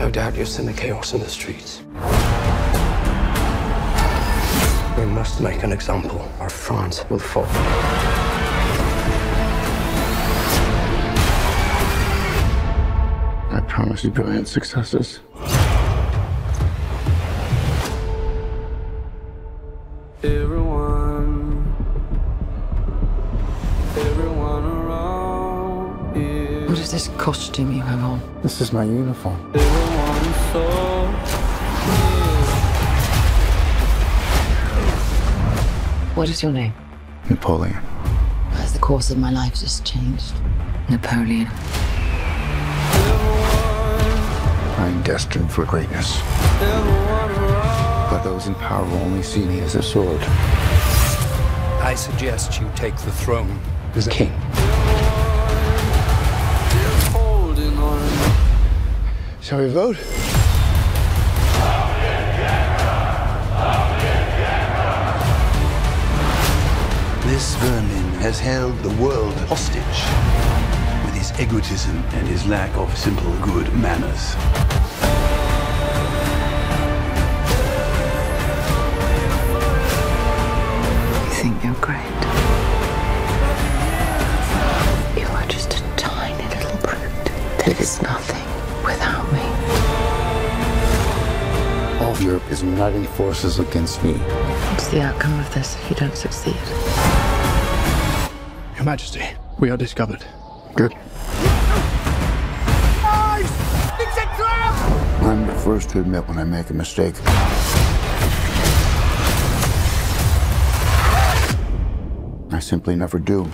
no doubt you've seen the chaos in the streets. We must make an example, or France will fall. I promise you brilliant successes. Everyone, everyone around here. What is this costume you have on? This is my uniform. What is your name? Napoleon. Has the course of my life just changed? Napoleon. I'm destined for greatness. But those in power will only see me as a sword. I suggest you take the throne as a king. Shall we vote? This vermin has held the world hostage with his egotism and his lack of simple good manners. You think you're great. You are just a tiny little brute that is nothing of Europe is uniting forces against me. What's the outcome of this if you don't succeed? Your Majesty, we are discovered. Good. I'm the first to admit when I make a mistake. I simply never do.